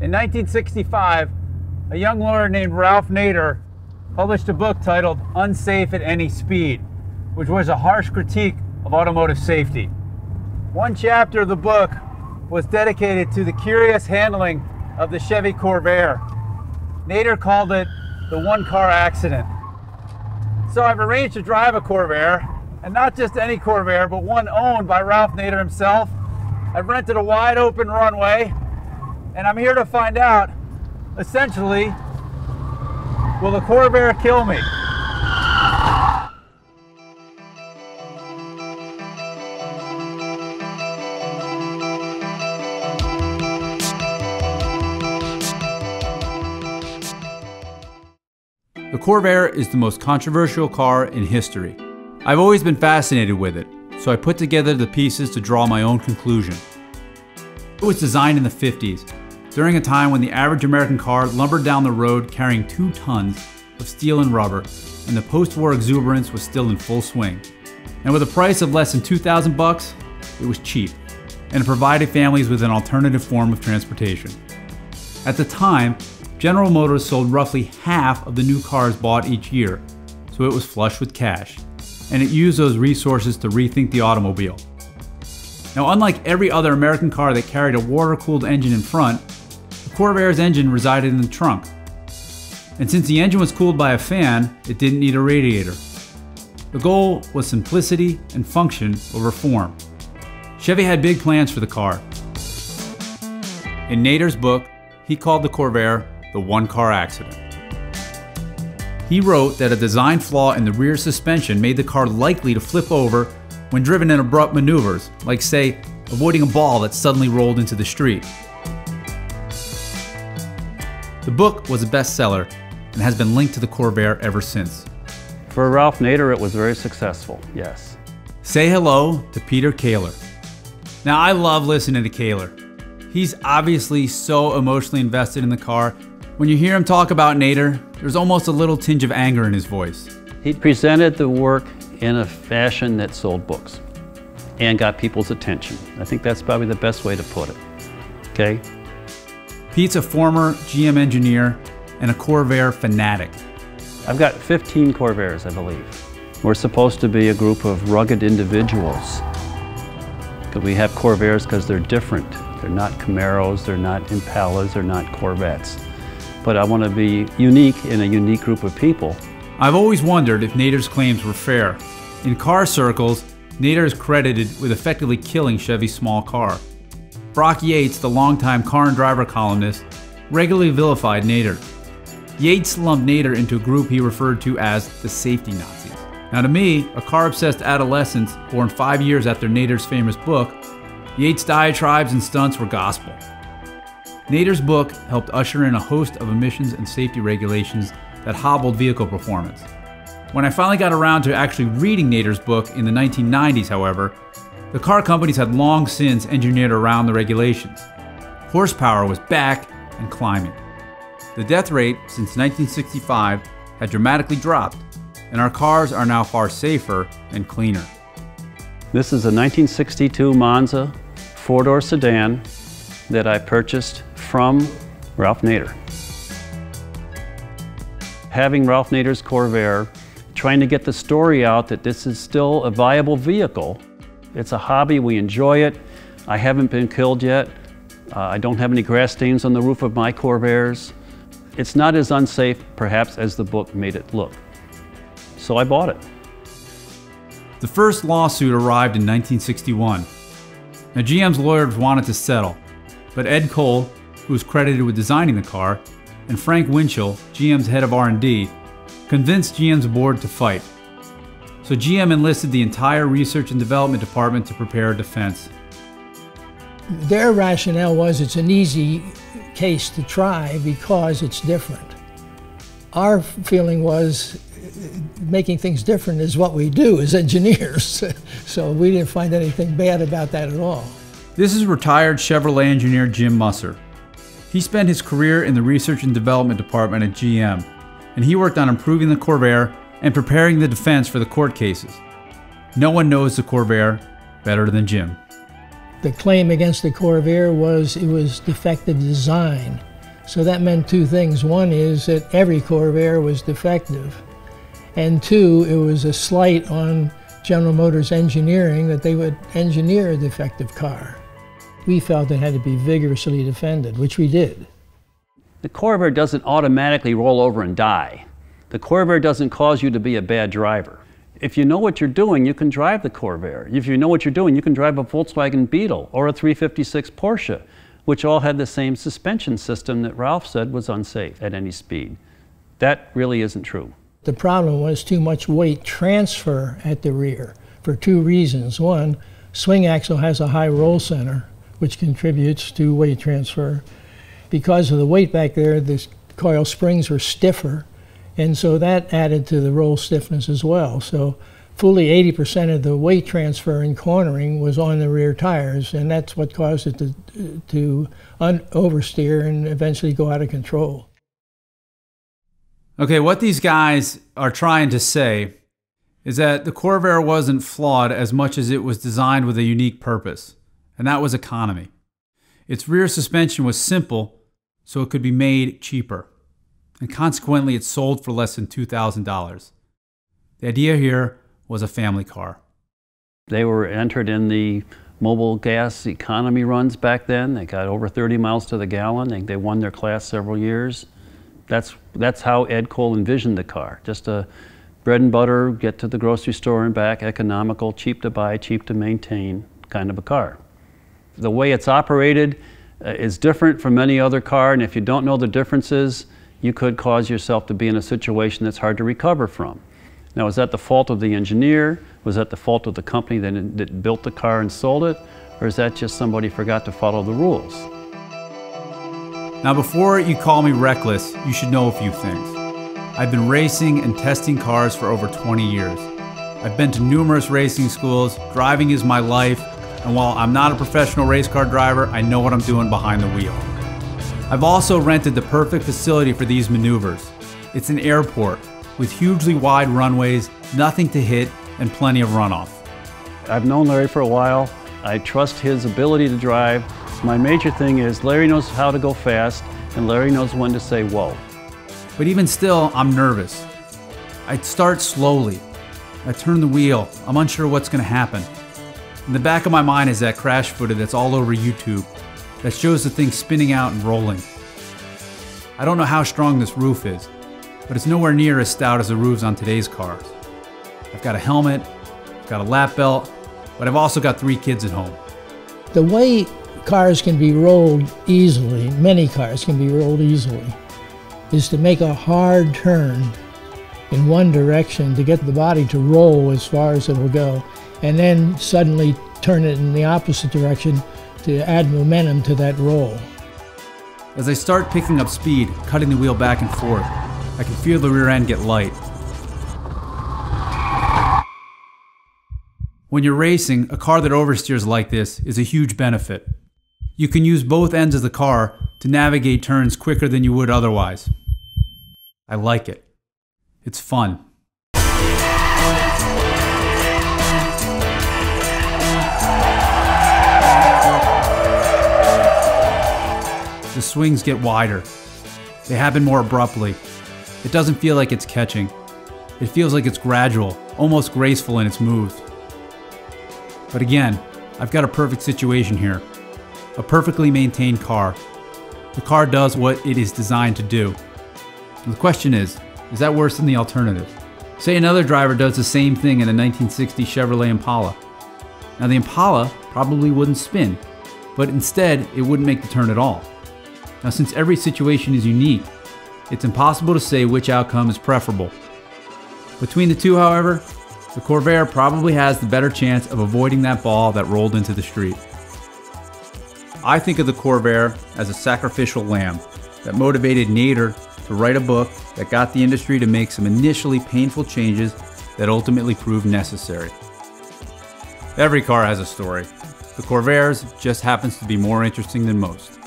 In 1965, a young lawyer named Ralph Nader published a book titled Unsafe at Any Speed, which was a harsh critique of automotive safety. One chapter of the book was dedicated to the curious handling of the Chevy Corvair. Nader called it the one car accident. So I've arranged to drive a Corvair, and not just any Corvair, but one owned by Ralph Nader himself. I've rented a wide open runway, and I'm here to find out, essentially, will the Corvair kill me? The Corvair is the most controversial car in history. I've always been fascinated with it, so I put together the pieces to draw my own conclusion. It was designed in the 50s, during a time when the average American car lumbered down the road carrying two tons of steel and rubber, and the post-war exuberance was still in full swing. And with a price of less than 2,000 bucks, it was cheap, and it provided families with an alternative form of transportation. At the time, General Motors sold roughly half of the new cars bought each year, so it was flush with cash, and it used those resources to rethink the automobile. Now, unlike every other American car that carried a water cooled engine in front, Corvair's engine resided in the trunk. And since the engine was cooled by a fan, it didn't need a radiator. The goal was simplicity and function over form. Chevy had big plans for the car. In Nader's book, he called the Corvair the one car accident. He wrote that a design flaw in the rear suspension made the car likely to flip over when driven in abrupt maneuvers, like, say, avoiding a ball that suddenly rolled into the street. The book was a bestseller and has been linked to the Corvair ever since. For Ralph Nader, it was very successful, yes. Say hello to Peter Kaler. Now, I love listening to Kaler. He's obviously so emotionally invested in the car when you hear him talk about Nader, there's almost a little tinge of anger in his voice. He presented the work in a fashion that sold books and got people's attention. I think that's probably the best way to put it. Okay? Pete's a former GM engineer and a Corvair fanatic. I've got 15 Corvairs, I believe. We're supposed to be a group of rugged individuals. We have Corvairs because they're different. They're not Camaros, they're not Impalas, they're not Corvettes but I want to be unique in a unique group of people. I've always wondered if Nader's claims were fair. In car circles, Nader is credited with effectively killing Chevy's small car. Brock Yates, the longtime car and driver columnist, regularly vilified Nader. Yates lumped Nader into a group he referred to as the safety Nazis. Now, to me, a car obsessed adolescent born five years after Nader's famous book, Yates' diatribes and stunts were gospel. Nader's book helped usher in a host of emissions and safety regulations that hobbled vehicle performance. When I finally got around to actually reading Nader's book in the 1990s, however, the car companies had long since engineered around the regulations. Horsepower was back and climbing. The death rate since 1965 had dramatically dropped, and our cars are now far safer and cleaner. This is a 1962 Monza four-door sedan that I purchased from Ralph Nader. Having Ralph Nader's Corvair, trying to get the story out that this is still a viable vehicle. It's a hobby, we enjoy it. I haven't been killed yet. Uh, I don't have any grass stains on the roof of my Corvairs. It's not as unsafe, perhaps, as the book made it look. So I bought it. The first lawsuit arrived in 1961. Now, GM's lawyers wanted to settle, but Ed Cole, who was credited with designing the car, and Frank Winchell, GM's head of R&D, convinced GM's board to fight. So GM enlisted the entire research and development department to prepare a defense. Their rationale was it's an easy case to try because it's different. Our feeling was making things different is what we do as engineers. so we didn't find anything bad about that at all. This is retired Chevrolet engineer Jim Musser. He spent his career in the research and development department at GM, and he worked on improving the Corvair and preparing the defense for the court cases. No one knows the Corvair better than Jim. The claim against the Corvair was it was defective design. So that meant two things. One is that every Corvair was defective, and two, it was a slight on General Motors engineering that they would engineer a defective car. We felt it had to be vigorously defended, which we did. The Corvair doesn't automatically roll over and die. The Corvair doesn't cause you to be a bad driver. If you know what you're doing, you can drive the Corvair. If you know what you're doing, you can drive a Volkswagen Beetle or a 356 Porsche, which all had the same suspension system that Ralph said was unsafe at any speed. That really isn't true. The problem was too much weight transfer at the rear for two reasons. One, swing axle has a high roll center, which contributes to weight transfer. Because of the weight back there, the coil springs were stiffer, and so that added to the roll stiffness as well. So fully 80% of the weight transfer in cornering was on the rear tires, and that's what caused it to, to oversteer and eventually go out of control. Okay, what these guys are trying to say is that the Corvair wasn't flawed as much as it was designed with a unique purpose, and that was economy. Its rear suspension was simple, so it could be made cheaper and consequently it sold for less than $2,000. The idea here was a family car. They were entered in the Mobil gas economy runs back then. They got over 30 miles to the gallon. They, they won their class several years. That's, that's how Ed Cole envisioned the car. Just a bread and butter, get to the grocery store and back, economical, cheap to buy, cheap to maintain kind of a car. The way it's operated uh, is different from any other car, and if you don't know the differences, you could cause yourself to be in a situation that's hard to recover from. Now, is that the fault of the engineer? Was that the fault of the company that, that built the car and sold it? Or is that just somebody forgot to follow the rules? Now, before you call me reckless, you should know a few things. I've been racing and testing cars for over 20 years. I've been to numerous racing schools, driving is my life, and while I'm not a professional race car driver, I know what I'm doing behind the wheel. I've also rented the perfect facility for these maneuvers. It's an airport with hugely wide runways, nothing to hit, and plenty of runoff. I've known Larry for a while. I trust his ability to drive. My major thing is Larry knows how to go fast, and Larry knows when to say whoa. But even still, I'm nervous. I start slowly. I turn the wheel. I'm unsure what's going to happen. In the back of my mind is that crash footage that's all over YouTube that shows the thing spinning out and rolling. I don't know how strong this roof is, but it's nowhere near as stout as the roofs on today's cars. I've got a helmet, I've got a lap belt, but I've also got three kids at home. The way cars can be rolled easily, many cars can be rolled easily, is to make a hard turn in one direction to get the body to roll as far as it will go, and then suddenly turn it in the opposite direction to add momentum to that roll. As I start picking up speed, cutting the wheel back and forth, I can feel the rear end get light. When you're racing, a car that oversteers like this is a huge benefit. You can use both ends of the car to navigate turns quicker than you would otherwise. I like it. It's fun. The swings get wider. They happen more abruptly. It doesn't feel like it's catching. It feels like it's gradual, almost graceful in its moves. But again, I've got a perfect situation here. A perfectly maintained car. The car does what it is designed to do. The question is, is that worse than the alternative? Say another driver does the same thing in a 1960 Chevrolet Impala. Now the Impala probably wouldn't spin, but instead it wouldn't make the turn at all. Now, since every situation is unique, it's impossible to say which outcome is preferable. Between the two, however, the Corvair probably has the better chance of avoiding that ball that rolled into the street. I think of the Corvair as a sacrificial lamb that motivated Nader to write a book that got the industry to make some initially painful changes that ultimately proved necessary. Every car has a story. The Corvair's just happens to be more interesting than most.